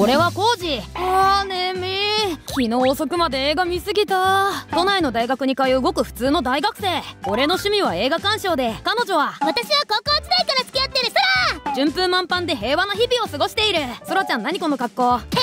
俺はコウジ。あー眠い昨日遅くまで映画見すぎた。都内の大学に通うごく普通の大学生。俺の趣味は映画鑑賞で。彼女は。私は高校時代から付き合ってるソ順風満帆で平和な日々を過ごしている。ソラちゃん何この格好？ラヘッドロ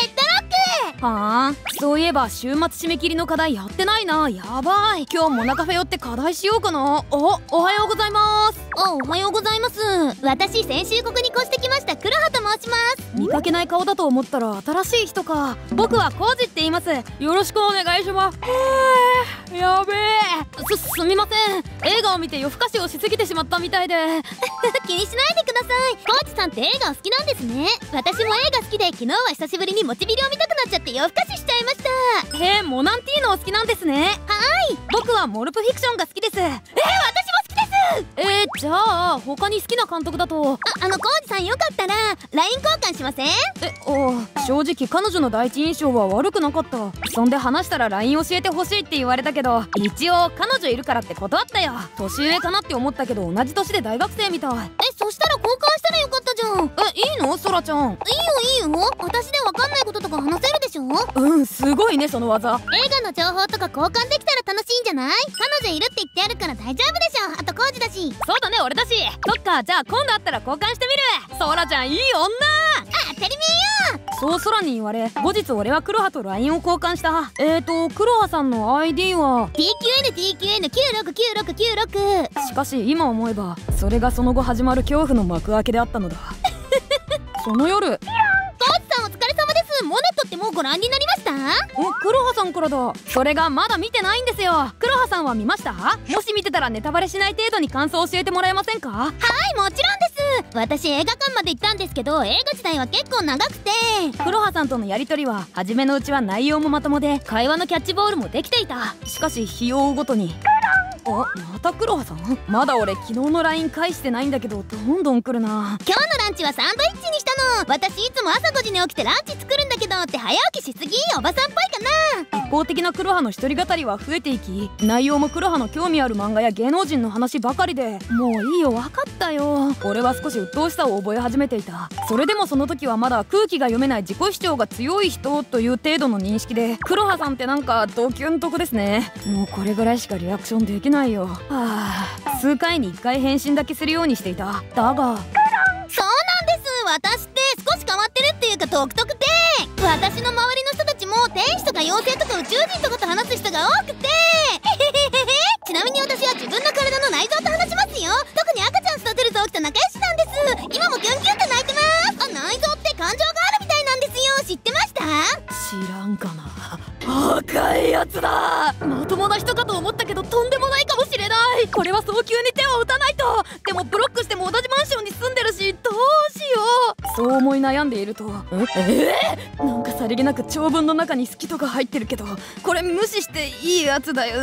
ック。はあそういえば週末締め切りの課題やってないな。やばい。今日も中フェ寄って課題しようかな。おおはようございますおおはようございます。私先週ここに越してきました黒羽と申します。見かけない顔だと思ったら新しい人か。僕はコウジって言います。よろしくお願いします。やべえ。すすみません。映画を見て夜更かしをしすぎてしまったみたいで。気にしないでください。コーチさんって映画お好きなんですね。私も映画好きで昨日は久しぶりにモチビリを見たくなっちゃって夜更かししちゃいました。へえモナンティーノお好きなんですね。はい。僕はモルプフィクションが好きです。えー、私も好きえー、じゃあ他に好きな監督だと？ああのコージさんよかったら LINE 交換しません？えお正直彼女の第一印象は悪くなかった。そんで話したら LINE 教えてほしいって言われたけど一応彼女いるからって断ったよ。年上かなって思ったけど同じ年で大学生みたい。えそしたら交換したらよかったじゃん。えいいの？ソラちゃん。いいよいいよ。私でわかんないこととか話せるでしょ？うんすごいねその技。映画の情報とか交換できたら楽しいんじゃない？彼女いるって言ってあるから大丈夫でしょ。あとコーし。そうだね俺だし。そっかじゃあ今度会ったら交換してみる。ソラちゃんいい女。あ当たり前よ。そうソラに言われ後日俺は黒羽と LINE を交換した。えーと黒羽さんの ID は？TQNTQN9696 しかし今思えばそれがその後始まる恐怖の幕開けであったのだ。その夜。コーチさんお疲れ様です。モネットってもうご覧になりお黒羽さんからだ。それがまだ見てないんですよ。黒羽さんは見ました？もし見てたらネタバレしない程度に感想を教えてもらえませんか？はいもちろんです。私映画館まで行ったんですけど映画自体は結構長くて。黒羽さんとのやりとりは初めのうちは内容もまともで会話のキャッチボールもできていた。しかし日を追うごとにあまた黒羽さん？まだ俺昨日の LINE 返してないんだけどどんどん来るな。今日のランチはサンドイッチにしたの。私いつも朝5時に起きてランチ作るんだけどって早起きしすぎ。おばさんっぽいかな。一方的な黒羽の一人語りは増えていき内容も黒羽の興味ある漫画や芸能人の話ばかりでもういいよ分かったよ。俺は少し鬱陶しさを覚え始めていた。それでもその時はまだ空気が読めない自己主張が強い人という程度の認識で黒羽さんってなんかドキュンとこですね。もうこれぐらいしかリアクションできないよ。はあ数回に1回返信だけするようにしていた。だが。そうなんです。私って少し変わってるっていうか独特で。私の周りの人たちも天使とか妖精とか宇宙人とかと話す人が多くて。ちなみに私は自分の体の内臓と話しますよ。特に赤ちゃん育てる臓器と仲良しなんです。今もキュンキュンって泣いてます。あ内臓って感情があるみたいなんですよ。知ってました？知らんかな。赤いやつだ。まともな人かこれは早急に手を打たないと。でもブロックしても同じマンションに住んでるしどうしよう。そう思い悩んでいると。え？え？ー、なんかさりげなく長文の中に好きとか入ってるけどこれ無視していいやつだよ。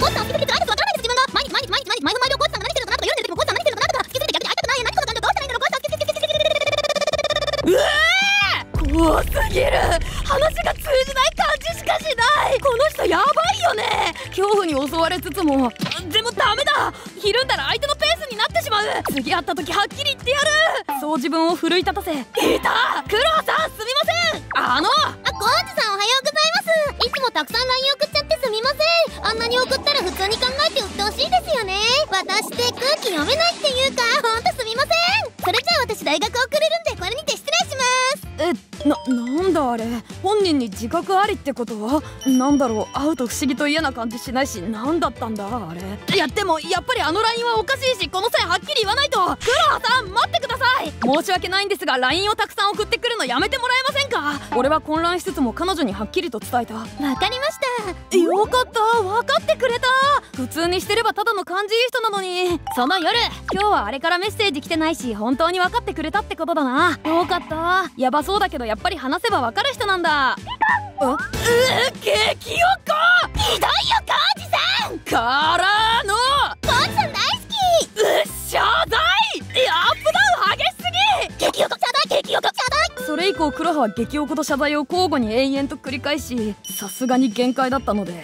コーさん見たけどあいつわからないです自分が毎日毎日毎日毎日前の前でコーさんが何してるのかなとか夜寝てもコーさんが何してるのかなとか好きすぎて逆に会いたくない何とかどうしたらいいん。だろうコーさんうわ怖すぎる。話が通じない感じしかしない。この人やばいよね。恐怖に襲われつつもまう次会った時はっきり言ってやる。そう自分を奮い立たせ。いた！黒さんすみません！あの！あコージさんおはようございます。いつもたくさん LINE 送っちゃってすみません。あんなに送ったら普通に考えて売ってほしいですよね。私って空気読めないっていうかほんとすみません。それじゃあ私大学遅れるんでこれにて失礼します。えななんだあれ？本人に自覚ありってこと？はなんだろう？会うと不思議と嫌な感じしないし何だったんだあれ？いやでもやっぱりあの LINE はおかしいしこの際はっ言わないと。黒羽さん待ってください。申し訳ないんですが LINE をたくさん送ってくるのやめてもらえませんか？俺は混乱しつつも彼女にはっきりと伝えた。わかりました。よかった。分かってくれた。普通にしてればただの感じいい人なのに。その夜今日はあれからメッセージ来てないし本当に分かってくれたってことだな。よかった。ヤバそうだけどやっぱり話せば分かる人なんだ。うう激おこ！ひどいよコージさん！かられ以降黒羽は激おこと謝罪を交互に延々と繰り返しさすがに限界だったので。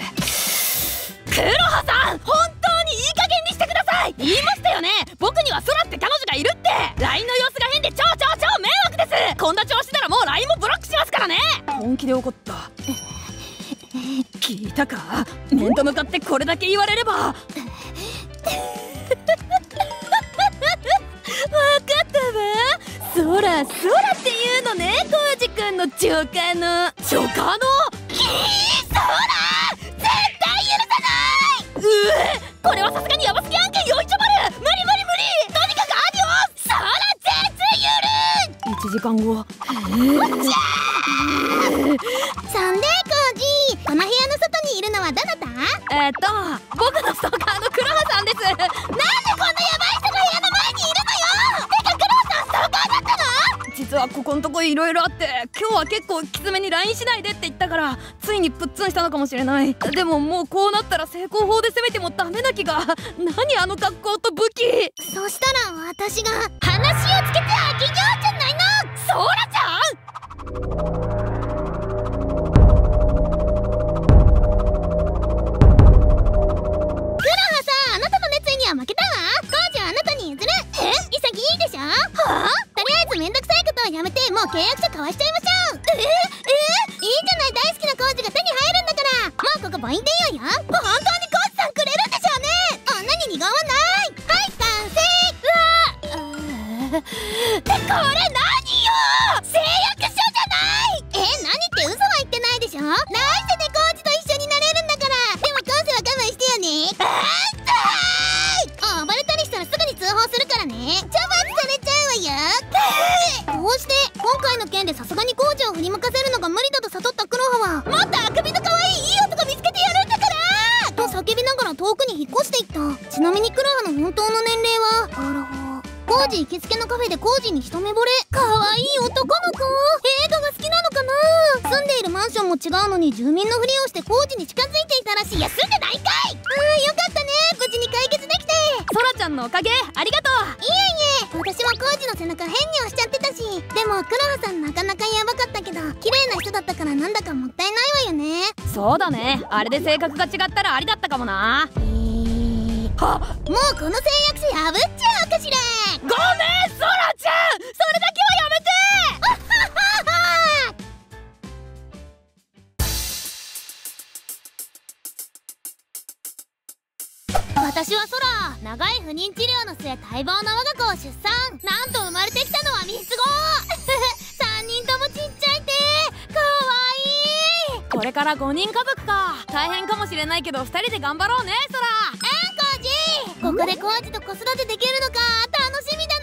黒羽さん本当にいい加減にしてください！言いましたよね！僕には空って彼女がいるって！LINE の様子が変で超超超迷惑です！こんな調子ならもう LINE もブロックしますからね！本気で怒った。聞いたか？面と向かってこれだけ言われればったわ。そらそらっていうのねコウジ君のジョカの。ジョカの？キーそら絶対許さない。うえこれはさすがにヤバすぎ案件よいちょまる。無理無理無理。とにかくアディオス。そら絶許1時間後サンデーコージ。この部屋の外にいるのはどなた？えっと僕のストーカーの黒羽さんです。なんでこんなヤバい人が部屋実はここんとこいろいろあって今日は結構きつめに LINE しないでって言ったからついにプッツンしたのかもしれない。でももうこうなったら成功法で攻めてもダメな気が。何あの格好と武器。そしたら私が話をつけてあげようじゃないの。ソーラちゃん！だね。あれで性格が違ったらありだったかもな。えー、はもうこの誓約書破っちゃおうかしら。ごめんソラちゃん！それだけはやめて！私は空長い不妊治療の末待望の我が子を出産。なんと生まれてきたのは三つ子これから5人家族か。大変かもしれないけど2人で頑張ろうねソラ。コージ。ここでコージと子育てできるのか。楽しみだ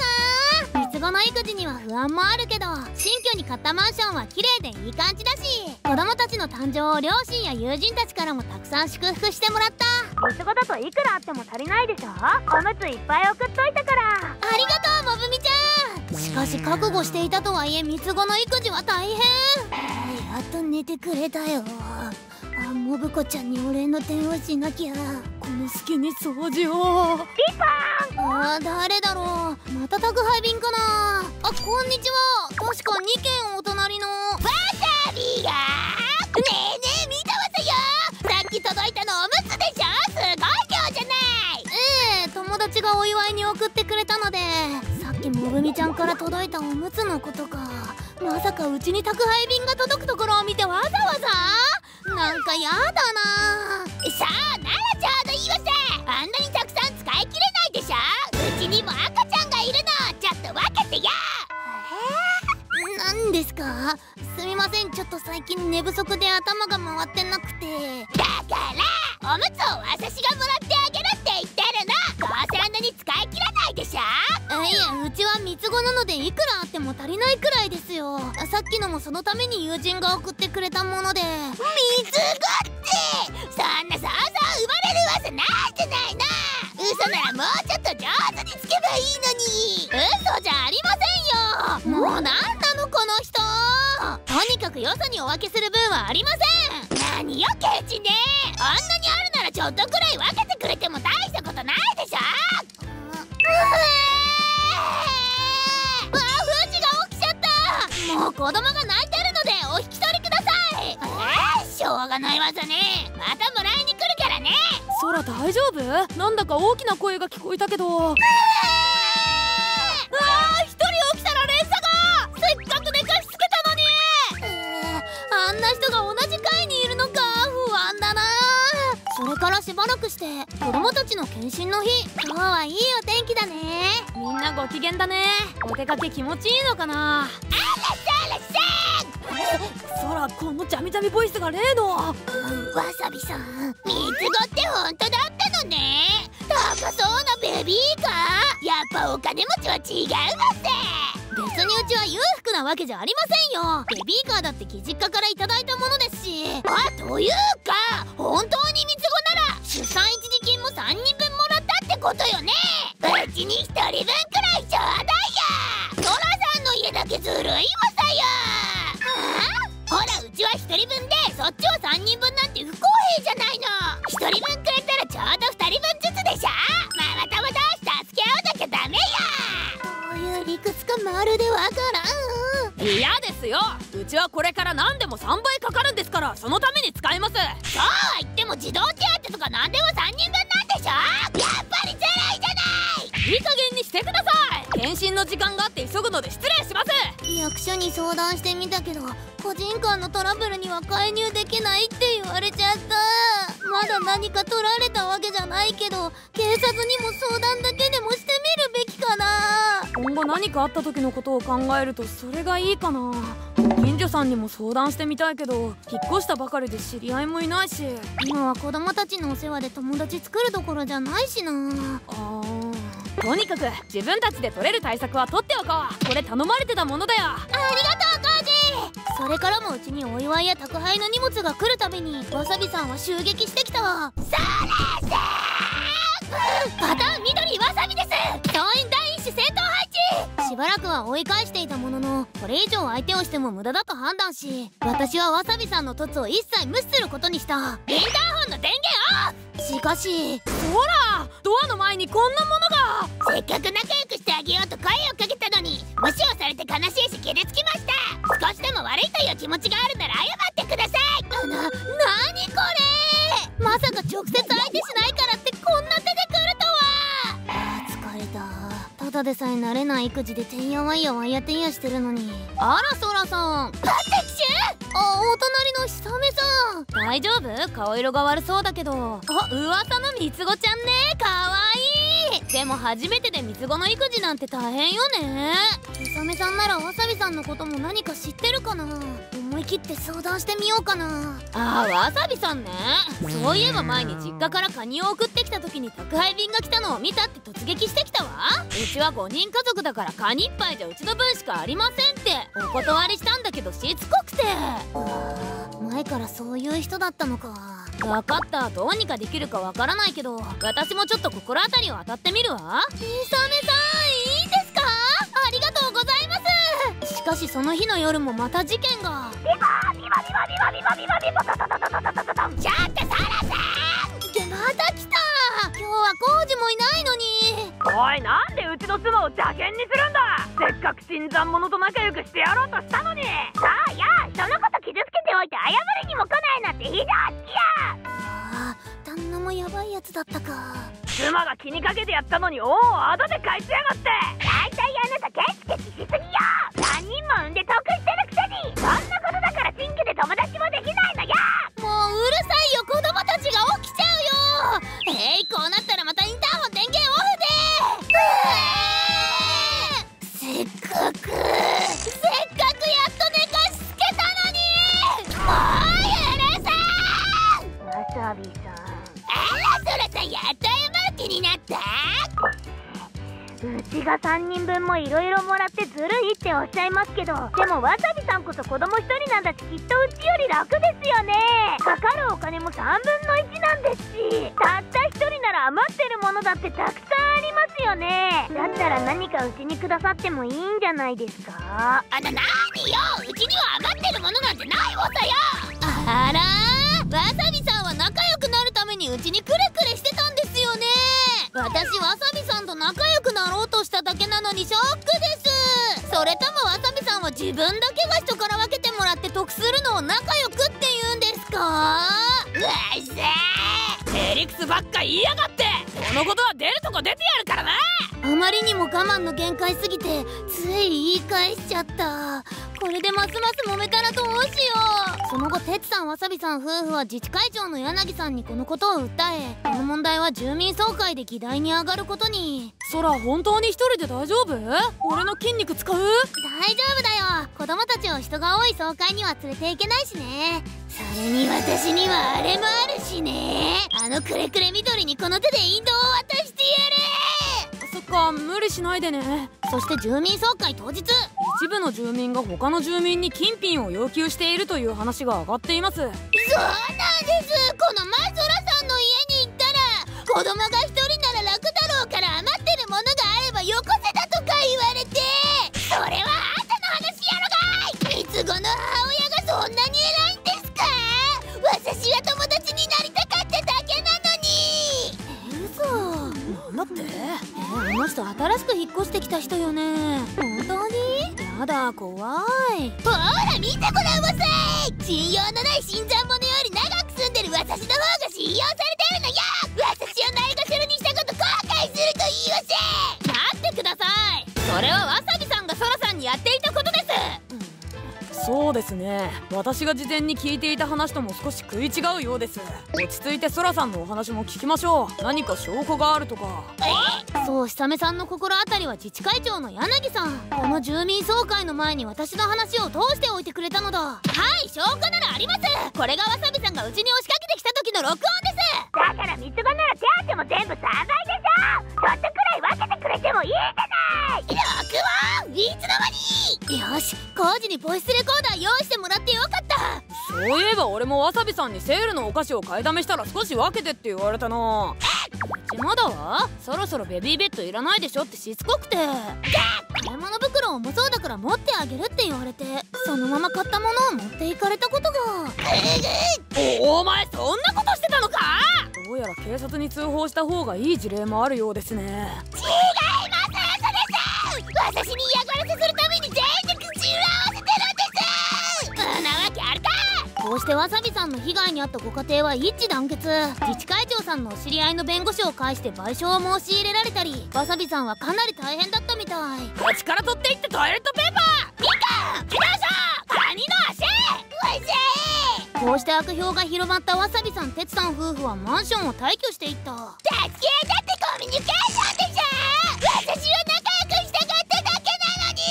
な。三つ子の育児には不安もあるけど新居に買ったマンションは綺麗でいい感じだし子供たちの誕生を両親や友人たちからもたくさん祝福してもらった。三つ子だといくらあっても足りないでしょ？おむついっぱい送っといたから。ありがとうもぶみちゃん。しかし覚悟していたとはいえ三つ子の育児は大変やっと寝てくれたよ。あもぶこちゃんにお礼の電話しなきゃ。この隙に掃除を。あー誰だろう。また宅配便かな。あこんにちは。確か2軒お隣の。わさびが！ねえねえ見たわさよ！さっき届いたのおむつでしょ？すごい量じゃない！ええ友達がお祝いに送ってくれたので。さっきもぐみちゃんから届いたおむつのことかまさかうちに宅配便が届くところを見てわざわざ？なんかやだな。さあならちょうどいいわさあんなにたくさん使い切れないでしょ？うちにも赤ちゃんがいるの。ちょっと分けてや何ですか？すみません。ちょっと最近寝不足で頭が回ってなくて。だからおむつを私がもらってあげるって言ってるの。どうせあんなに使い切らないでしょ？いやうちは三つ子なのでいくらあっても足りないくらいですよ。さっきのもそのために友人が送ってくれたもので。水子ってそんな想像生まれるわけないじゃないの嘘ならもうちょっと上手につけばいいのに！嘘じゃありませんよ！もうなんなのこの人！とにかくよそにお分けする分はありません！何よケチね！あんなにあるならちょっとくらい分けて子供が泣いてるのでお引き取りください。えー、しょうがないわさね。またもらいに来るからね。空大丈夫？なんだか大きな声が聞こえたけど。うわー！一人起きたら連鎖が！せっかく寝かしつけたのに！えーあんな人が同じ階にいるのか。不安だな。それからしばらくして子供たちの検診の日。今日はいいお天気だね。みんなご機嫌だね。お出かけ気持ちいいのかな？あ空このジャミジャミボイスが例の。わさびさん三つ子って本当だったのね。高そうなベビーカー。やっぱお金持ちは違うわせ。別にうちは裕福なわけじゃありませんよ。ベビーカーだって義実家からいただいたものですし。あというか本当に三つ子なら出産一時金も3人分もらったってことよね。うちに1人分くらいちょうだいや。トラさんの家だけずるいわさよ。ちは1人分でそっちは3人分なんて不公平じゃないの。1人分くれたらちょうど2人分ずつでしょ。ママ友同士助け合わなきゃダメやこういう理屈がまるでわからん。嫌ですよ。うちはこれから何でも3倍かかるんですから。そのために使います。そうは言っても児童手当とか何でも3人分なんでしょ。やっぱりずるいじゃない。いい加減にしてください。検診の時間があって役所に相談してみたけど個人間のトラブルには介入できないって言われちゃった。まだ何か取られたわけじゃないけど警察にも相談だけでもしてみるべきかな。今後何かあった時のことを考えるとそれがいいかな。近所さんにも相談してみたいけど引っ越したばかりで知り合いもいないし。今は子供たちのお世話で友達作るどころじゃないしな。あーとにかく自分たちで取れる対策は取っておこう。これ頼まれてたものだよ。ありがとうコージそれからもうちにお祝いや宅配の荷物が来るためにわさびさんは襲撃してきたわ。それせーパターン緑わさびです。そういうしばらくは追い返していたもののこれ以上相手をしても無駄だと判断し私はわさびさんの凸を一切無視することにした。インターホンの電源オフ！しかしほらドアの前にこんなものが！せっかく仲良くしてあげようと声をかけたのに無視をされて悲しいし傷つきました。少しでも悪いという気持ちがあるなら謝ってください。な、なにこれ！まさか直接相手しないからってこんな出てくるとはあー疲れたでさえ慣れない育児でてんやわんやわんやてんやしてるのに。あらそらさん。パテキシュあお隣の久めさん。大丈夫？顔色が悪そうだけど。あ噂の三つ子ちゃんね。かわいい。でも初めてで三つ子の育児なんて大変よね。久めさんならわさびさんのことも何か知ってるかな思い切って相談してみようかな。あーわさびさんね。そういえば前に実家からカニを送ってきた時に宅配便が来たのを見たって突撃してきたわ。うちは5人家族だからカニ1杯じゃうちの分しかありませんって。お断りしたんだけどしつこくて。前からそういう人だったのか。分かった。どうにかできるかわからないけど私もちょっと心当たりを当たってみるわ。みさめさんかしその日の夜もまた事件が。ちょっとそらさんでまた来た今日はコウジもいないのにおいなんでうちの妻を邪険にするんだせっかく新参者と仲良くしてやろうとしたのにさあやそのこと傷つけておいて謝りにも来ないなんて非常識やあ旦那もやばいやつだったか。妻が気にかけてやったのにおお後で返しやがって。大体あなたケチケチしすぎよ。何人も産んで得してるくせに。そんなことだから新居で友達もできないのよ。もううるさいよ子供たちが起きちゃうよ。えいこうなったらまたインターホン電源オフで。うえー。せっかくが3人分もいろいろもらってずるいっておっしゃいますけどでもわさびさんこそ子供1人なんだしきっとうちより楽ですよね。かかるお金も3分の1なんですしたった1人なら余ってるものだってたくさんありますよね。だったら何かうちにくださってもいいんじゃないですか？あななによ。うちには余ってるものなんてないわさよあら。わさびさんは仲良くなるためにうちにくれくれしてたんですよね。私わさびさんと仲良くにショックです。それともわさびさんは自分だけが人から分けてもらって得するのを仲良くって言うんですか？うわっせー！うる理屈ばっか言いやがって。このことは出るとこ出てやるからな。あまりにも我慢の限界すぎてつい言い返しちゃった。これでますます揉めたらどうしよう。その後哲さんわさびさん夫婦は自治会長の柳さんにこのことを訴えこの問題は住民総会で議題に上がることに。そら本当に一人で大丈夫？俺の筋肉使う？大丈夫だよ。子供たちを人が多い総会には連れていけないしね。それに私にはあれもあるしね。あのくれくれ緑にこの手で引導を渡してやそっか無理しないでね。れそして住民総会当日。一部の住民が他の住民に金品を要求しているという話が上がっています。そうなんです。この前空さんの家に行ったら子供が私が事前に聞いていた話とも少し食い違うようです。落ち着いてソラさんのお話も聞きましょう。何か証拠があるとか。そう久米さんの心当たりは自治会長の柳さん。この住民総会の前に私の話を通しておいてくれたのだ。はい証拠ならあります。これがわさびさんがうちに押しかけてきた時の録音です。だから三つ子なら手当も全部散財でしょちょっとくらい分けてくれてもい。いじゃない録音い。つの間によし工事にボイスレコーダー用意してもらってよかった。そういえば俺もわさびさんにセールのお菓子を買いだめしたら少し分けてって言われたな。うちまだわそろそろベビーベッドいらないでしょってしつこくて。買い物袋重そうだから持ってあげるって言われて。そのまま買ったものを持っていかれたことが。おお前そんなことしてたのか？どうやら警察に通報した方がいい事例もあるようですね。私に嫌がらせするために全員で口裏合わせてるんです。そんなわけあるか。こうしてわさびさんの被害に遭ったご家庭は一致団結。自治会長さんのお知り合いの弁護士を介して賠償を申し入れられたりわさびさんはかなり大変だったみたい。土地から取っていってトイレットペーパー。みかん木田さこうして悪評が広まったわさびさん哲さん夫婦はマンションを退去していった。助け合ってコミュニケーションでしょ私は仲良くしたかっただけなのに。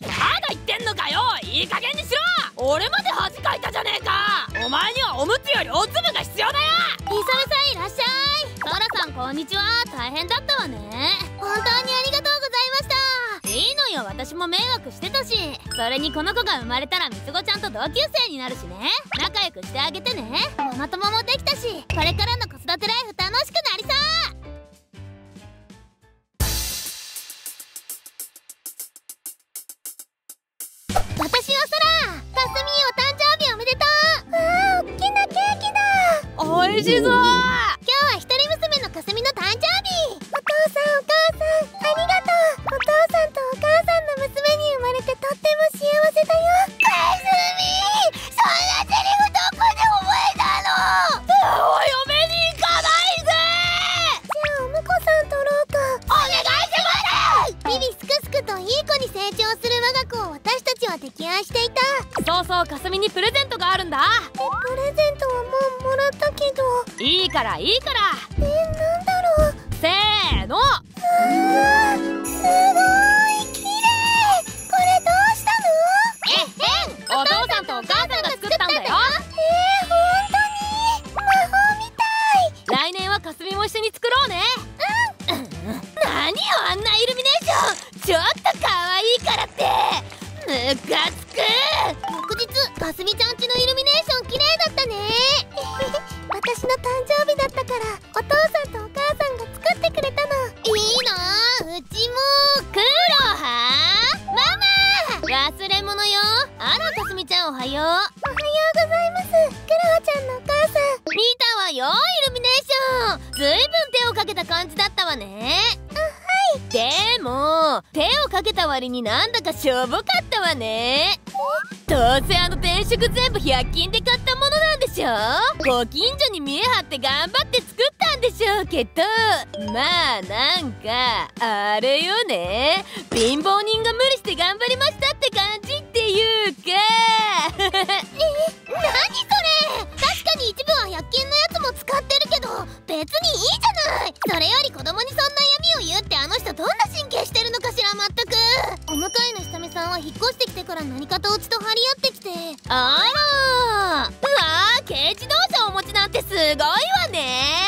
まだ言ってんのかよ。いい加減にしろ。俺まで恥かいたじゃねえか。お前にはおむつよりおつぶが必要だよ。イサメさんいらっしゃい。ソラさんこんにちは。大変だったわねも迷惑してたしそれにこの子が生まれたら三つ子ちゃんと同級生になるしね。仲良くしてあげてね。ママ友もできたしこれからの子育てライフ楽しくなりそう。私はソラかすみお誕生日おめでとう。わあ大きなケーキだ。おいしそう。今日は一人娘のかすみの誕生日。お父さんお母さんありがとう。お父さんとっても幸せだよかすみそんなセリフどこで覚えたの。お嫁に行かないでじゃあお婿さん取ろう。かお願いします日々すくすくといい子に成長する我が子を私たちは溺愛していたそうそうかすみにプレゼントがあるんだ。えプレゼントはもうもらったけど。いいからいいから。えなんだろう。せーの。うわしょぼかったわね。どうせあの転職全部100均で買ったものなんでしょご近所に見え張って頑張って作ったんでしょうけど。まあなんかあれよね。貧乏人が無理して頑張りましたいわね。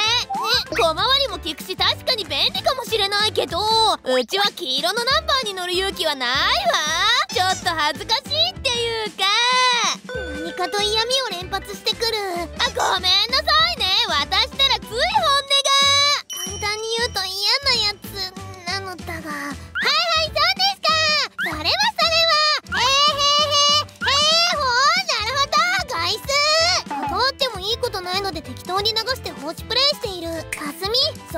小回りも利くし確かに便利かもしれないけどうちは黄色のナンバーに乗る勇気はないわ。ちょっと恥ずかしいっていうか。何かと嫌味を連発してくる。あごめんなさいね。私ったらつい本音が。簡単に言うと嫌なやつなのだが。はいはいそうですか。それは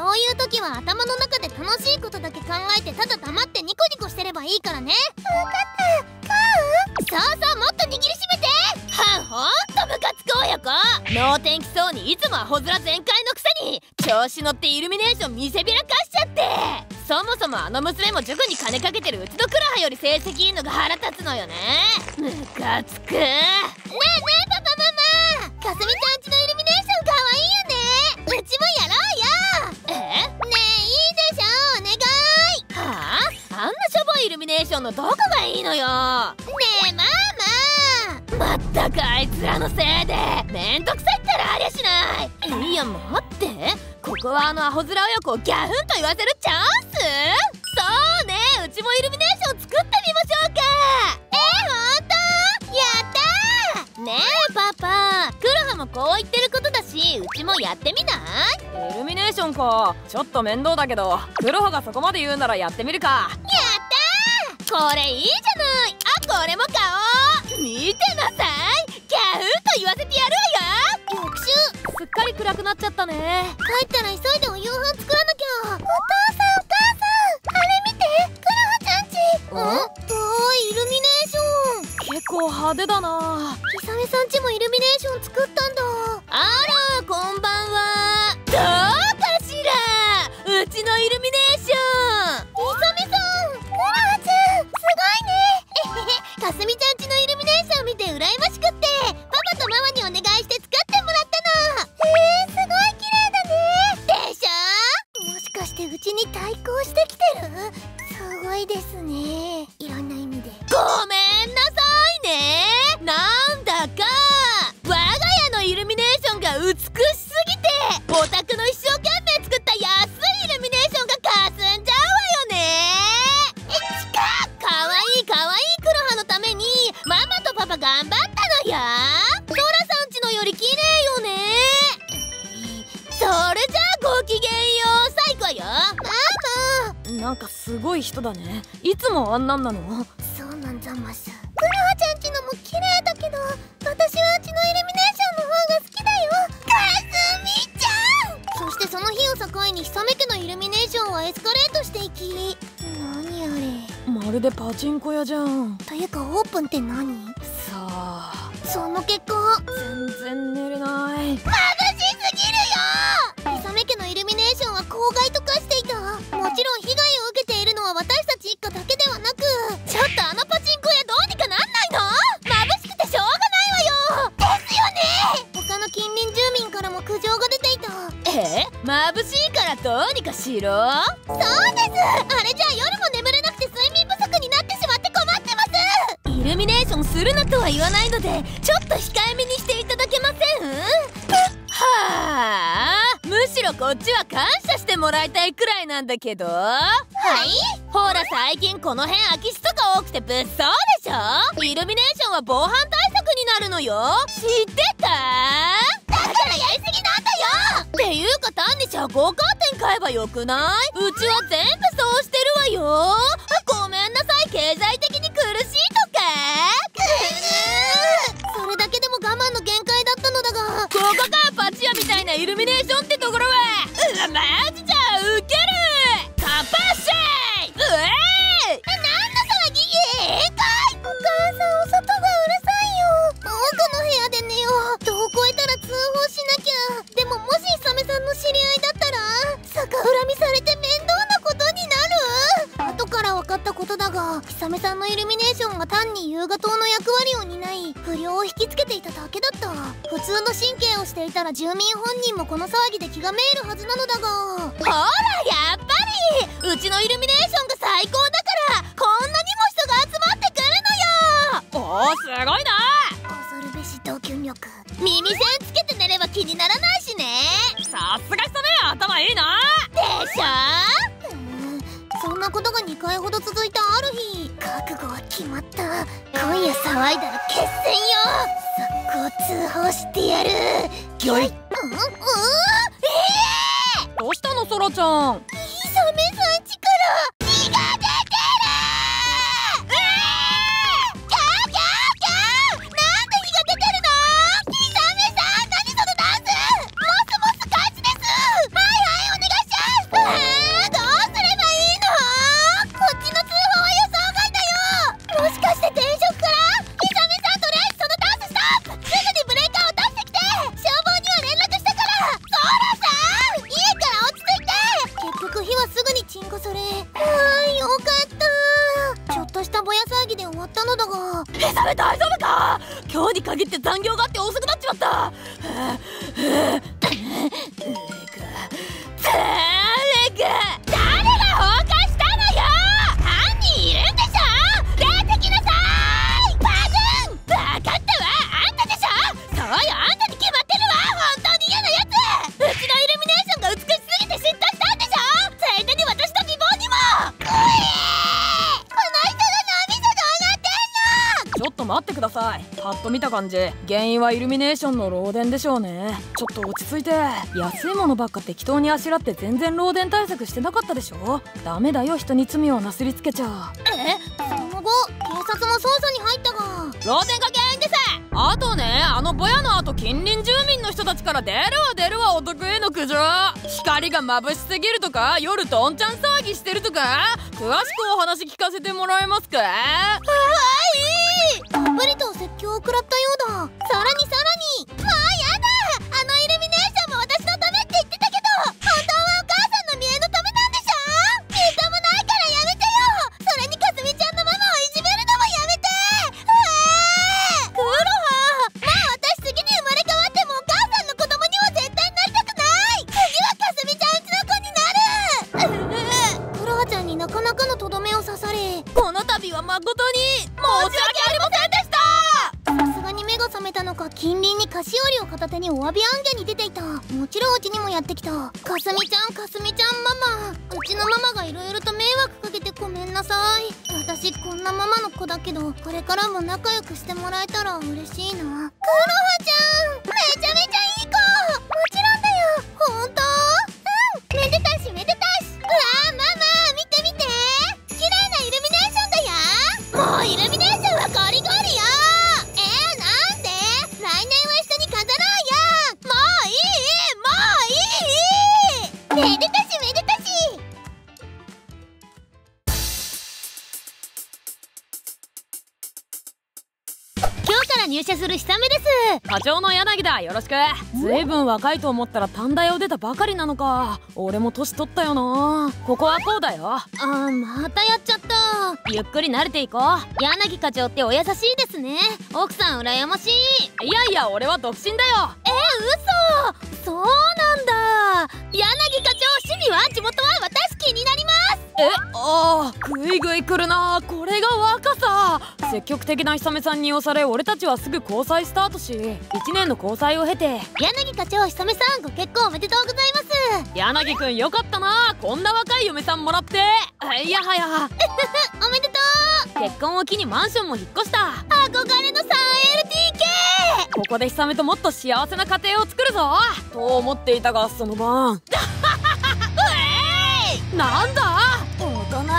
そういう時は頭の中で楽しいことだけ考えてただ黙ってニコニコしてればいいからね。分かった。カウそうそうもっと握りしめて。はんほんとムカ親子能天気そうにいつもアホ面全開のくせに調子乗ってイルミネーション見せびらかしちゃって。そもそもあの娘も塾に金かけてるうちのクラハより成績いいのが腹立つのよね。ムカつく。ねえねえパパママ。かすみちゃんちのイルミネーションかわいいよね。うちもやろうよ。え？ねえいいでしょお願い。はあ？あんなしょぼいイルミネーションのどこがいいのよ。ねえママまったくあいつらのせいでめんどくさいったらありゃしない。いや待ってここはあのアホ面親子をギャフンと言わせるチャンスそうね。うちもイルミネーション作ってみましょうか。えほんと。やったー。ねえパパ。クロハもこう言ってることだしうちもやってみな。いイルミネーションかちょっと面倒だけど黒羽がそこまで言うならやってみるか。やったー。これいいじゃない。あこれも買おう言わせてやるわよ。翌週すっかり暗くなっちゃったね。帰ったら急いでお夕飯作らなきゃ。お父さんお母さん。あれ見て。クラハちゃんち。んわーイルミネーション。結構派手だな。ひさめさんちもイルミネーション作ったんだもあんなんなの。そうなんざます。クラハちゃんちのも綺麗だけど私はうちのイルミネーションの方が好きだよ。かすみちゃん！そしてその日を境にひさめ家のイルミネーションはエスカレートしていき。何あれ？まるでパチンコ屋じゃん。というかオープンって何？さあ。その結果。全然寝れない。眩しすぎるよどうにかしろ。そうです。あれじゃあ夜も眠れなくて睡眠不足になってしまって困ってます。イルミネーションするなとは言わないのでちょっと控えめにしていただけません？はあ。むしろこっちは感謝してもらいたいくらいなんだけど。はい？ほら最近この辺空き巣とか多くて物騒でしょ？イルミネーションは防犯対策になるのよ。知ってた？だからやりすぎなんだよ！っていうか単に遮光カー買えばよくない？うちは全部そうしてるわよ。ごめんなさい。経済引きつけていただけだった。普通の神経をしていたら住民本人もこの騒ぎで気がめいるはずなのだが。ほらやっぱり。うちのイルミネーションが最高だからこんなにも人が集まってくるのよ。おーすごいな。恐るべし同級力。耳栓つけて寝れば気にならないしね。さすが人ね頭いいな。でしょ？2回ほど続いたある日。覚悟は決まった。今夜騒いだら決戦よ。速攻通報してやる。ギョイうん？うんえどうしたのソラちゃん？えー、イサメさんちからさい。パッと見た感じ。原因はイルミネーションの漏電でしょうね。ちょっと落ち着いて。安いものばっか適当にあしらって全然漏電対策してなかったでしょ？ダメだよ人に罪をなすりつけちゃ。え？その後警察も捜査に入ったが。漏電が原因です。あとねあのぼやの後近隣住民の人たちから出るわ出るわお得への苦情。光が眩しすぎるとか夜どんちゃん騒ぎしてるとか詳しくお話聞かせてもらえますか？はいたっぷりと説教を食らったようだ。さらにさらする久めです。課長の柳だよろしく。ずいぶん若いと思ったら短大を出たばかりなのか。俺も年取ったよな。ここはこうだよ。あーまたやっちゃった。ゆっくり慣れていこう。柳課長ってお優しいですね。奥さん羨ましい。いやいや俺は独身だよ。え嘘。そうなんだ。柳課長趣味は地元は私気になりますえああグイグイ来るなこれが若さ。積極的な久めさんに押され俺たちはすぐ交際スタートし1年の交際を経て。柳課長久めさんご結婚おめでとうございます。柳くんよかったな。こんな若い嫁さんもらって。あいやはや。おめでとう。結婚を機にマンションも引っ越した。憧れの 3LDK ここで久めともっと幸せな家庭を作るぞ。と思っていたがその晩。なんだ？お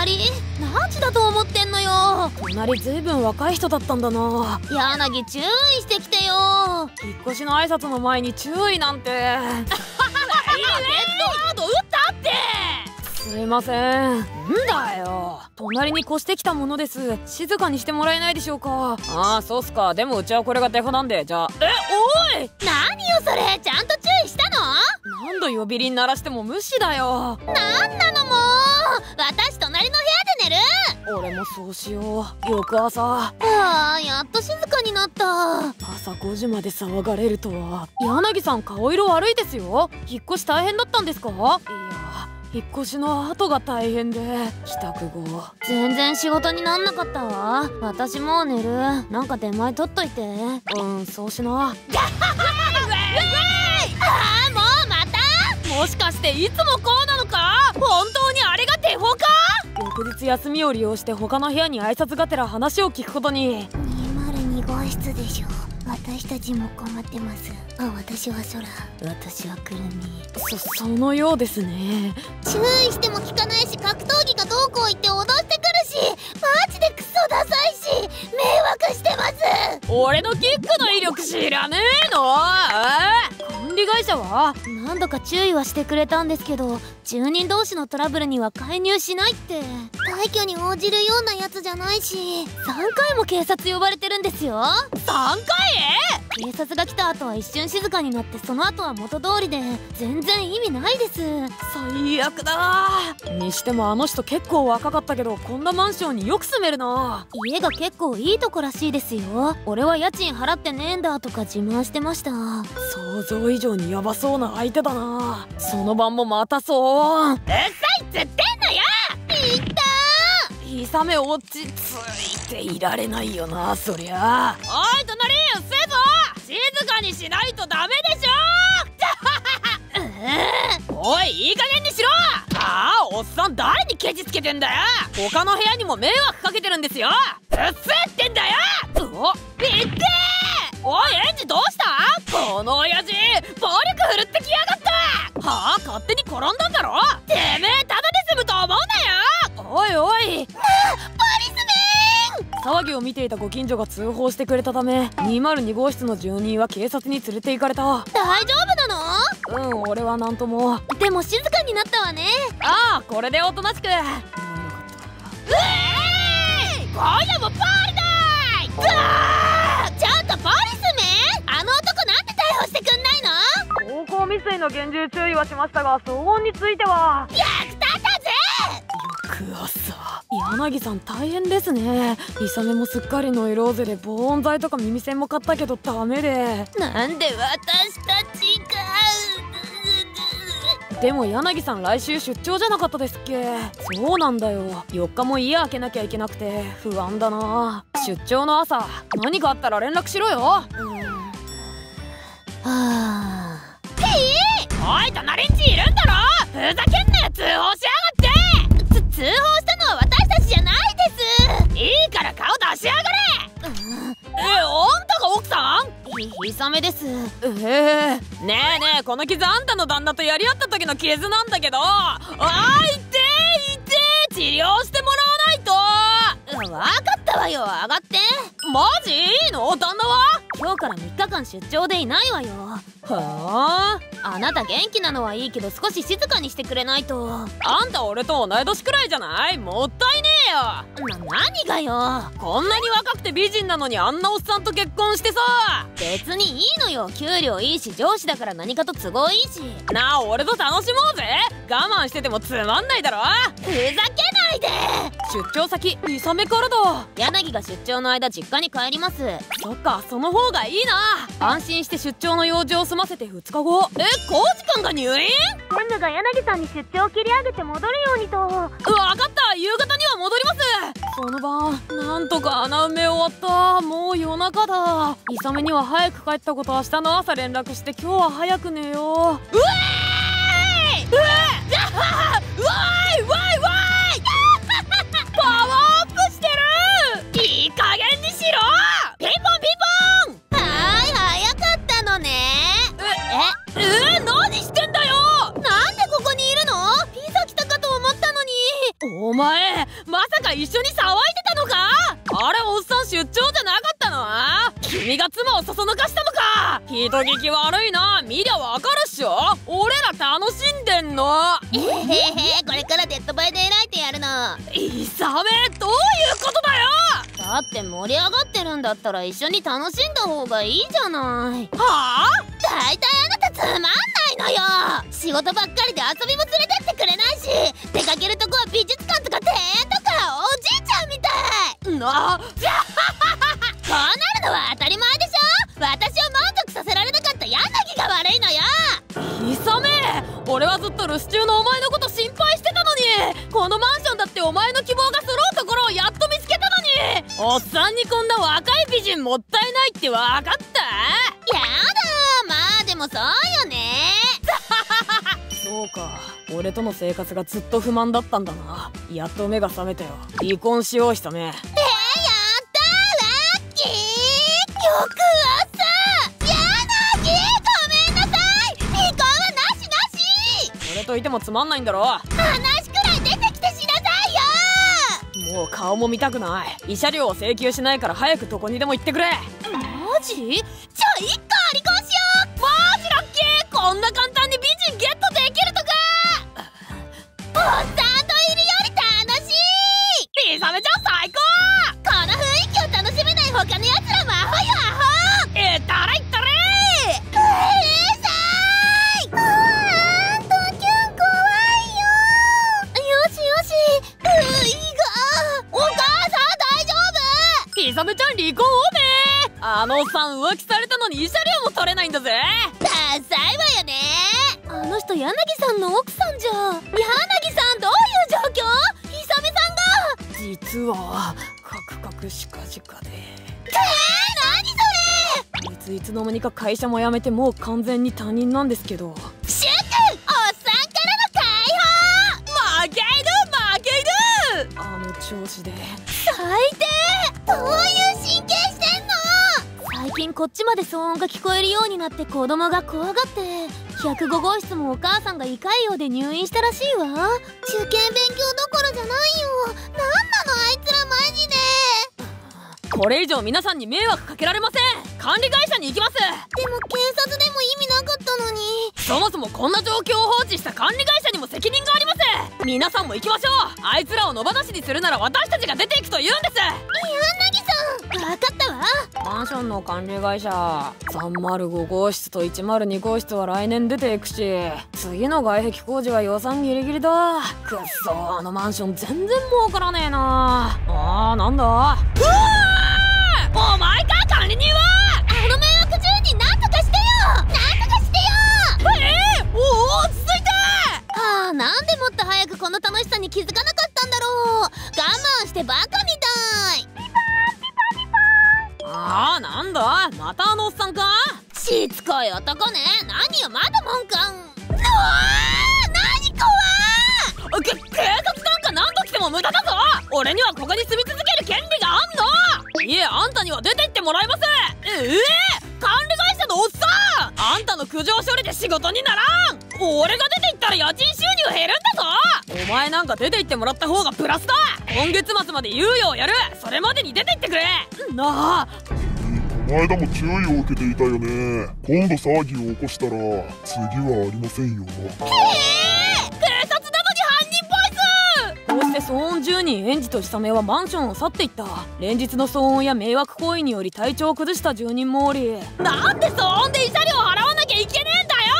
隣。何時だと思ってんのよ。隣ずいぶん若い人だったんだな。柳注意してきてよ。引っ越しの挨拶の前に注意なんて。今デッドワード打ったって。すいません。んだよ。隣に越してきたものです。静かにしてもらえないでしょうか。ああそうっすか。でもうちはこれがデフォなんで。じゃあ。えおい。何よそれ。ちゃんと注意したの？何度呼び鈴鳴らしても無視だよ。なんなのもう俺もそうしよう。翌朝。ああやっと静かにになった。朝5時まで騒がれるとは。柳さん顔色悪いですよ。引っ越し大変だったんですか？いや引っ越しの後が大変で。帰宅後。全然仕事になんなかったわ。私もう寝る。なんか出前取っといて。うんそうしな。ああもうまた？もしかしていつもこうなのか？本当にあれがデフォか？翌日休みを利用して他の部屋に挨拶がてら話を聞くことに。202号室でしょ。私たちも困ってます。あ私は空私はくるみそそのようですね。注意しても効かないし格闘技がどうこう言って脅してくるしマジでクソダサいし迷惑してます。俺のキックの威力知らねえの？え管理会社は？何度か注意はしてくれたんですけど住人同士のトラブルには介入しないって。退去に応じるようなやつじゃないし3回も警察呼ばれてるんですよ。3回？警察が来た後は一瞬静かになってその後は元通りで全然意味ないです。最悪だ。にしてもあの人結構若かったけどこんなマンションによく住めるな。家が結構いいとこらしいですよ。俺は家賃払ってねえんだとか自慢してました。想像以上にヤバそうな相手だな。その晩もまたそう。うっさいっつってんのよ。いったいさめ落ち着いていられないよなそりゃ。おい隣うっせ静かにしないとダメでしょおいいい加減にしろああおっさん誰にケチつけてんだよ他の部屋にも迷惑かけてるんですようっせってんだよおいっておいエンジどうしたこの親父暴力振るってきやがったはあ勝手に転んだんだろてめえただで済むと思うなよおいおい。騒ぎを見ていたご近所が通報してくれたため202号室の住人は警察に連れて行かれた。大丈夫なの？うん俺は何とも。でも静かになったわね。ああこれでおとなしく。うえーい！今夜もパーリだーい！うわー！ちょっとポリスメンあの男なんで逮捕してくんないの？高校未遂の厳重注意はしましたが騒音については翌朝柳さん大変ですね。イサメもすっかりノイローゼで防音材とか耳栓も買ったけどダメで。なんで私たちが。でも柳さん来週出張じゃなかったですっけ？そうなんだよ。4日も家開けなきゃいけなくて。不安だな。出張の朝何かあったら連絡しろよ。はあ。おい隣んちいるんだろ？ふざけんなよ通報し傷あんたの旦那とやり合った時の傷なんだけどあーいてーいてー治療してもらわないと。わかったわよ上がって。マジ？いいの？旦那は？今日から3日間出張でいないわよ。はあ？あなた元気なのはいいけど少し静かにしてくれないと。なあんた俺と同い年くらいじゃない？もったいねえよ。何がよ？こんなに若くて美人なのにあんなおっさんと結婚してさ。別にいいのよ。給料いいし上司だから何かと都合いいし。なあ俺と楽しもうぜ。我慢しててもつまんないだろ。ふざけないで。出張先イサメからだ。柳が出張の間実家に帰ります。そっかその方がいいな。安心して出張の用事を済ませて2日後。えコウジ君が入院？専務が柳さんに出張を切り上げて戻るようにと。わかった。夕方には戻ります。その晩なんとか穴埋め終わった。もう夜中だ。イサメには早く帰ったこと明日の朝連絡して今日は早く寝よう。うえーい！うわーわーい！わーい！わーい！パワお前まさか一緒に騒いでたのか？あれおっさん出張じゃなかったの？君が妻をそそのかしたのか？人聞き悪いな。見りゃわかるっしょ？俺ら楽しんでんの？えへへこれから Dead by Daylight やるの。だイサメどういうことだよ？って盛り上がってるんだったら一緒に楽しんだ方がいいじゃない。はあ？だいたいあなたつまんないのよ。仕事ばっかりで遊びも連れしてくれないし出かけるとこは美術館とか庭園とかおじいちゃんみたい。な？こうなるのは当たり前でしょ？私を満足させられなかった柳が悪いのよ。ひさめ俺はずっと留守中のお前のこと心配してたのに。このマンションだってお前の希望が揃うところをやっと見つけたのに。おっさんにこんな若い美人もったいないって分かった？やだまあでもそうよね。そうか。俺との生活がずっと不満だったんだな。やっと目が覚めたよ。離婚しようしため。えー、やったーラッキー。よくはさやなぎごめんなさい。離婚はなしなし。それといてもつまんないんだろ。話くらい出てきてしなさいよ。もう顔も見たくない。慰謝料を請求しないから早くどこにでも行ってくれ。マジ？じゃあ一個離婚しよう。マジラッキー！こんな簡単に美人ゲットでおっさんといるより楽しいリサメちゃん最高この雰囲気を楽しめない他のやつらもアホよアホえったらいったれうるさいあーんときゅん怖いよよしよしういがお母さん大丈夫リサメちゃん離婚おめあのおっさん浮気されたのに慰謝料も取れないんだぜダサいわよねあの人柳さんの奥さんつの間にか会社も辞めてもう完全に他人なんですけど。シュクおっさんからの解放！負ける負けるあの調子で。最低！どういう神経してんの？最近こっちまで騒音が聞こえるようになって子供が怖がって105号室もお母さんが胃潰瘍で入院したらしいわ。受験勉強どころじゃないよ。なんなのあいつらマジで！これ以上皆さんに迷惑かけられません管理会社に行きます。でも警察でも意味なかったのに。そもそもこんな状況を放置した管理会社にも責任があります。皆さんも行きましょう。あいつらを野放しにするなら私たちが出ていくと言うんです。柳さん。分かったわマンションの管理会社。305号室と102号室は来年出ていくし。次の外壁工事は予算ギリギリだ。くっそあのマンション全然儲からねえな。あーなんだ？うわー！お前か管理人は人なんとかしてよなんとかしてよえー、おお落ち着いてはあなんでもっと早くこの楽しさに気づかなかったんだろう我慢してバカみたいあーなんだまたあのおっさんかしつこい男ね何よまだ文句あんうわー何怖け警察なんか何度来ても無駄だぞ俺にはここに住み続ける権利があんのいえあんたには出て行ってもらいますええ管理会社のおっさん。あんたの苦情処理で仕事にならん。俺が出て行ったら家賃収入減るんだぞ。お前なんか出て行ってもらった方がプラスだ。今月末まで猶予をやる。それまでに出て行ってくれ。なあ。この間も注意を受けていたよね。今度騒ぎを起こしたら次はありませんよ。警察騒音10人園児とサメはマンションを去っていった。連日の騒音や迷惑行為により体調を崩した住人もおり。なんで騒音で慰謝料払わなきゃいけねえんだよ！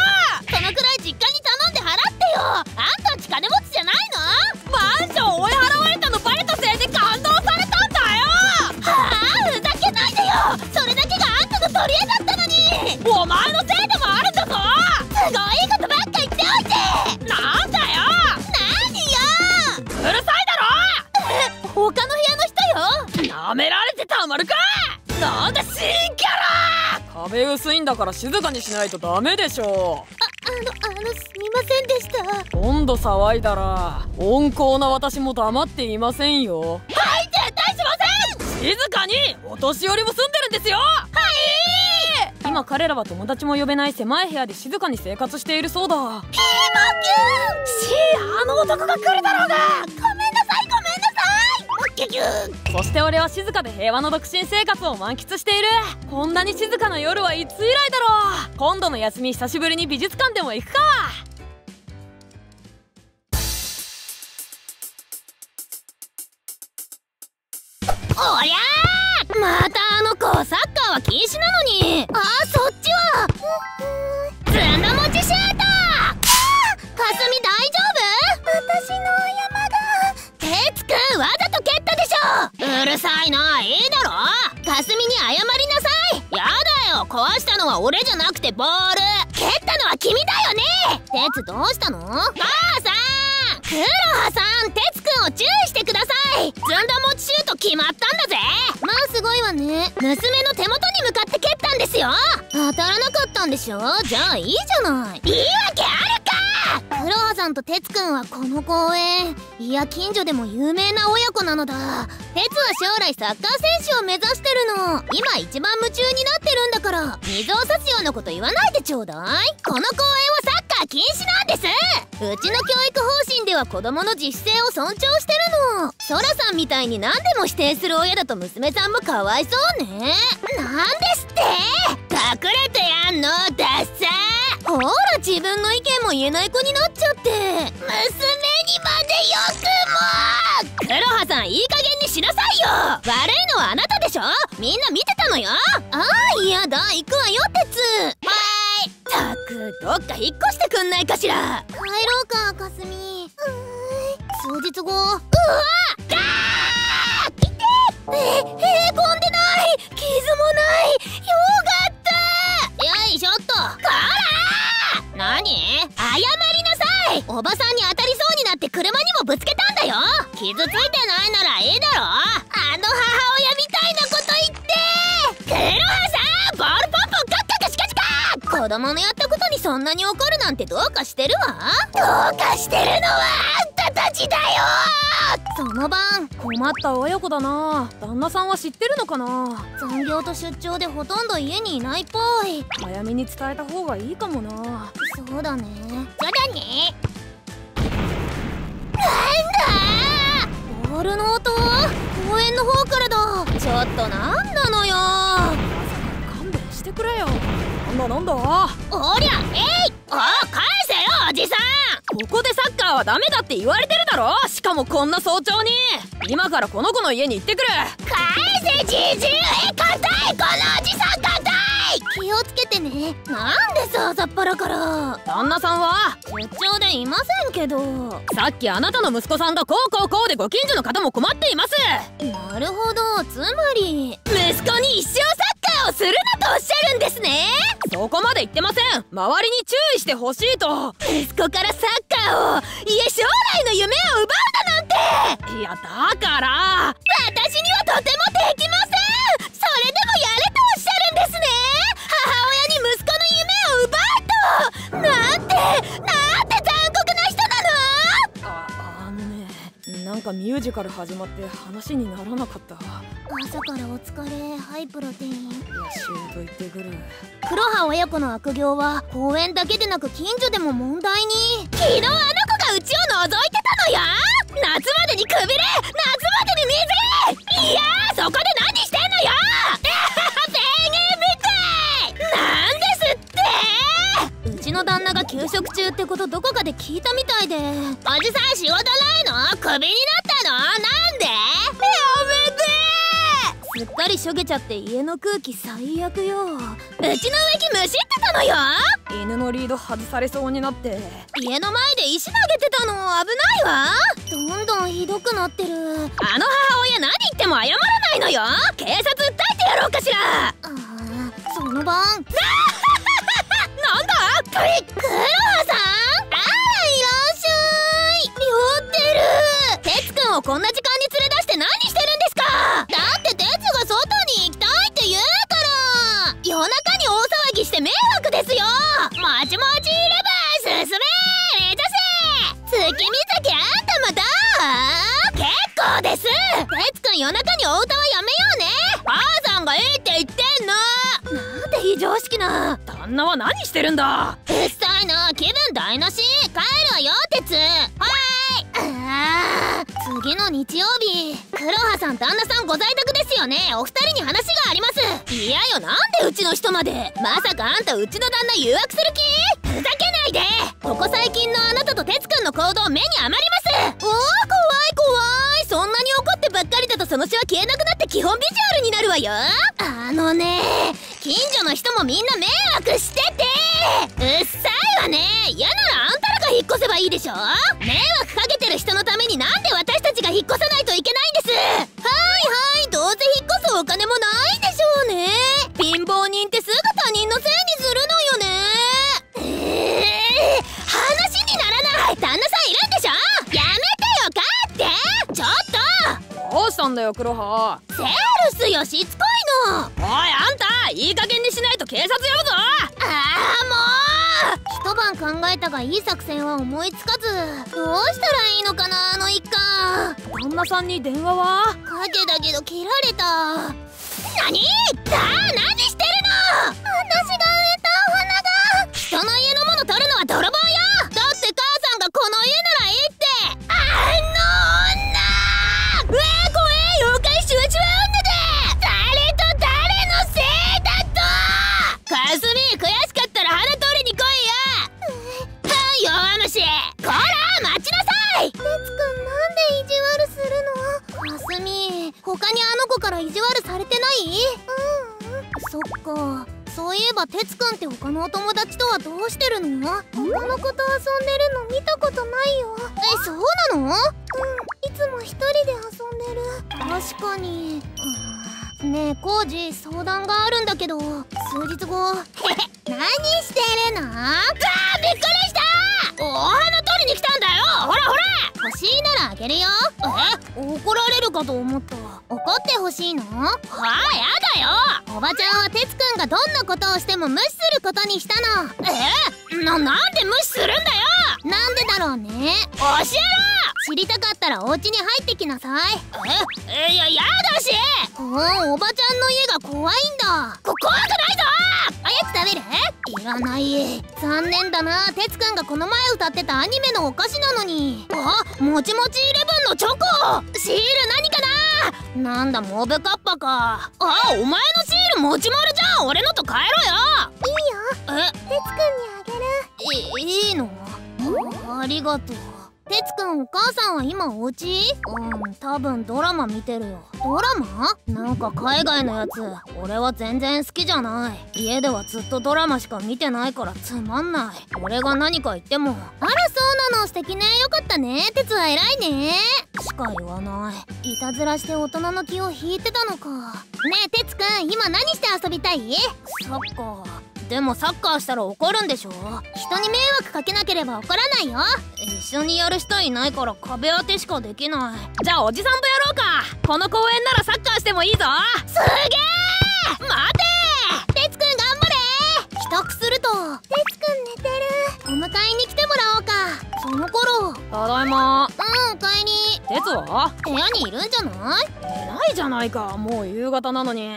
そのくらい実家に頼んで払ってよ！あんたは金持ちじゃないの？マンション追い払われたのバレたせいで感動されたんだよ！はあ？ふざけないでよ！それだけがあんたの取り柄だったのに！お前のせいでもあるんだぞ！すごいことばっか言っておいて！なんだよ！何よ！うるさい他の部屋の人よ。だろ舐められてたまるか。なんだ新キャラ。壁薄いんだから静かにしないとダメでしょああのあのすみませんでした。今度騒いだら温厚な私も黙っていませんよ。はい絶対しません。静かにお年寄りも住んでるんですよ。はい。今彼らは友達も呼べない狭い部屋で静かに生活しているそうだ。ピーマキュンしあの男が来るだろうが。ごめんなキュキュそして俺は静かで平和の独身生活を満喫しているこんなに静かな夜はいつ以来だろう今度の休み久しぶりに美術館でも行くかうるさいな。いいだろ。かすみに謝りなさい。やだよ。壊したのは俺じゃなくてボール。蹴ったのは君だよね。つどうしたの？母さん。黒羽さん。哲くんを注意してください。ずんだ餅シュート決まったんだぜ。まあすごいわね。娘の手元に向かって蹴ったんですよ。当たらなかったんでしょ？じゃあいいじゃない。いいわけあるか黒羽さんと哲くんはこの公園。いや近所でも有名な親子なのだ。哲は将来サッカー選手を目指してるの。今一番夢中になってるんだから。水を差すようなこと言わないでちょうだい。この公園はサッカー禁止なんです。うちの教育方針では子供の自主性を尊重してるの。ソラさんみたいに何でも指定する親だと娘さんもかわいそうね。なんですって。隠れてやんのダッサほら自分のも言えない子になっちゃって。娘にまでよくも。黒羽さんいい加減にしなさいよ。悪いのはあなたでしょ。みんな見てたのよ。ああいやだ行くわよ鉄。はーいたくどっか引っ越してくんないかしら。帰ろうかかすみ。数日後。うわガー痛えへへこんでない。傷もない。よかった。よいしょっと。こらおばさんに当たりそうになって車にもぶつけたんだよ。傷ついてないならいいだろ。あの母親みたいなこと言って。クロハさんボールポンポンカッカカシカシカ。子供のやったことにそんなに怒るなんてどうかしてるわ。どうかしてるのはたたちだよ！その晩困った親子だな。旦那さんは知ってるのかな？残業と出張でほとんど家にいないっぽい。早めに伝えた方がいいかもな。そうだね。そうだねなんだ？ボールの音？公園の方からだ。ちょっとなんなのよ。勘弁してくれよ。なんだなんだ？おりゃえい！お返せよおじさん。ここでサッカーはダメだって言われてるだろ。しかもこんな早朝に。今からこの子の家に行ってくる。返せじじ。い硬いこのおじさん硬い。気をつけてね。なんでさ朝っぱらから。旦那さんは？出張でいませんけど。さっきあなたの息子さんがこうこうこうでご近所の方も困っています。なるほどつまり。息子に一生をするなとおっしゃるんですね。そこまで言ってません。周りに注意してほしいと。息子からサッカーをいえ将来の夢を奪うだなんて。いやだから。私にはとてもできません。それでもやれとおっしゃるんですね。母親に息子の夢を奪うと。なんてなんてなんかミュージカル始まって話にならなかった？朝からお疲れ。ハイプロテイン。いやシュート行ってくる黒羽親子の悪行は公園だけでなく近所でも問題に。昨日あの子がうちを覗いてたのよ。夏までにくびれ。夏までに水。いやーそこで何してんのよ。ペうちの旦那が休職中ってことどこかで聞いたみたいで。おじさん仕事ないの？クビになったの？なんで？やめて！すっかりしょげちゃって家の空気最悪よ。うちの植木むしってたのよ？犬のリード外されそうになって。家の前で石投げてたの危ないわ。どんどんひどくなってる。あの母親何言っても謝らないのよ。警察訴えてやろうかしら。あーその晩 なんだ黒羽さんあらいらっしゃい酔ってる哲くんをこんな時間に連れ出して何してるんですかだって哲が外に行きたいって言うから夜中に大騒ぎして迷惑ですよもちもちいれば進め目指せ月見崎あんたもどう結構です哲くん夜中にお歌はやめようね母さんがいいって言ってんのなんて非常識な。旦那は何してるんだ？うっさいな気分台無し？帰るわよ鉄はーい。あー次の日曜日。黒羽さん旦那さんご在宅ですよね。お二人に話があります。いやよなんでうちの人まで？まさかあんたうちの旦那誘惑する気？ふざけないで。ここ最近のあなたと哲くんの行動目に余ります。おお怖い怖い。そんなに怒ってばっかりだとその血は消えなくなって基本ビジュアルになるわよ。あのね近所の人もみんな迷惑してて。うっさいわね。嫌ならあんたらが引っ越せばいいでしょ。迷惑かけてる人のためになんで私たちが引っ越さないといけないんです。だよ黒羽。セールスよしつこいの。おいあんたいい加減にしないと警察呼ぶぞ。ああもう。一晩考えたがいい作戦は思いつかず。どうしたらいいのかなあの一家。旦那さんに電話は？かけだけど切られた。何？だあか。あお前のシールもち丸じゃん。俺のと帰ろうよ。いいよ。え？くんにあげる。いいいの？ありがとうてつくんお母さんは今お家？うん多分ドラマ見てるよ。ドラマ？なんか海外のやつ。俺は全然好きじゃない。家ではずっとドラマしか見てないからつまんない。俺が何か言ってもあらそうなの素敵ねよかったねてつは偉いねしか言わない。いたずらして大人の気を引いてたのか。ねえてつくん今何して遊びたい？サッカー。でもサッカーしたら怒るんでしょ？人に迷惑かけなければ怒らないよ。一緒にやる人いないから壁当てしかできない。じゃあおじさんとやろうか。この公園ならサッカーしてもいいぞ。すげえ待ててつくん頑張れ帰宅すると。てつくん寝てる。お迎えに来てもらおうかその頃。ただいま。うんおかえり。鉄は？部屋にいるんじゃない？偉いじゃないか。もう夕方なのに。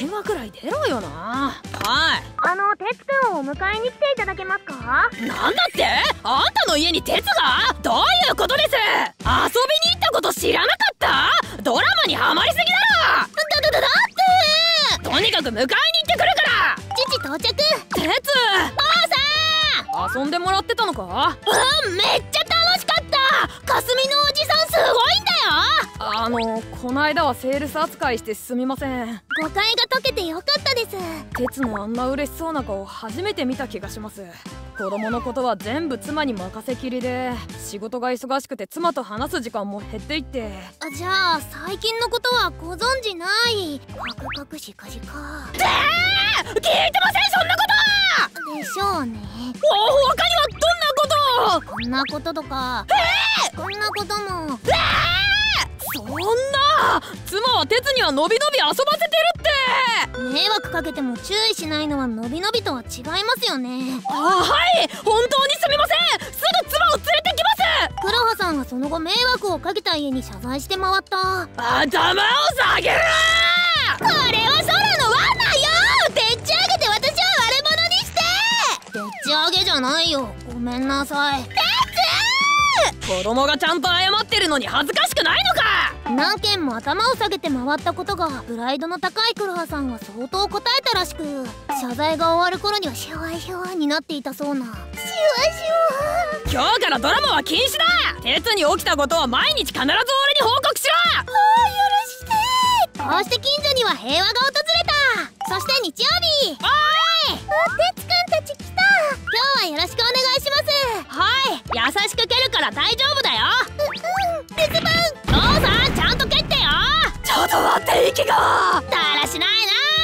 電話くらい出ろよな。はい。あのてつくんをお迎えに来ていただけますか？なんだって？あんたの家に鉄が？どういうことです？遊びに行ったこと知らなかった？ドラマにハマりすぎだだだだだって。ろとにかく迎えに行ってくるから。父到着。鉄。父さん遊んでもらってたのか？うんめっちゃ楽しかった。かすみのおじさんすごいんだよ。あのこないだはセールス扱いしてすみません。誤解が解けてよかったです。鉄のあんな嬉しそうな顔初めて見た気がします。子供のことは全部妻に任せきりで仕事が忙しくて妻と話す時間も減っていって。あじゃあ最近のことはご存知ない？カクカクしかじか。聞いてませんそんなことでしょうね。お他にはどんなこと？こんなこととかこんなことも。そんな妻は鉄にはのびのび遊ばせてるって。迷惑かけても注意しないのはのびのびとは違いますよね。あはい本当にすみません。すぐ妻を連れてきます。黒羽さんはその後迷惑をかけた家に謝罪して回った。頭を下げる。これはゃないよ。ごめんなさい。子供がちゃんと謝ってるのに恥ずかしくないのか！何件も頭を下げて回ったことがプライドの高い黒羽さんは相当答えたらしく謝罪が終わる頃にはシュワシュワになっていたそうな。シュワシュワ。今日からドラマは禁止だ！鉄に起きたことは毎日必ず俺に報告しろ！あ許して！こうして近所には平和が訪れた。そして日曜日。おーい！てつくんたち今日はよろしくお願いします。はい優しく蹴るから大丈夫だよ。うん鉄分父さんちゃんと蹴ってよ。ちょっと待って息が。だらしないな